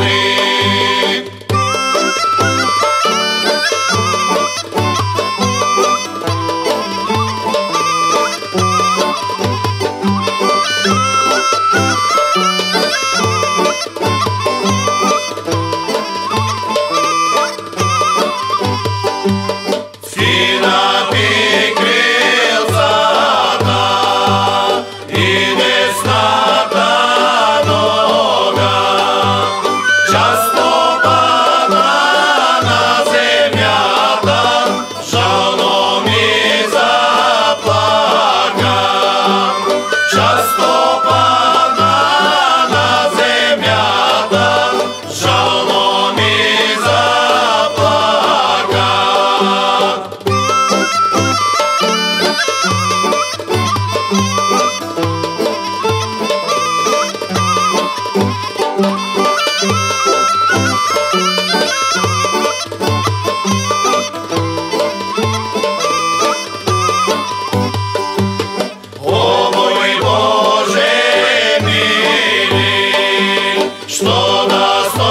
Amen. Όμοι Θεού μείνει, όσον.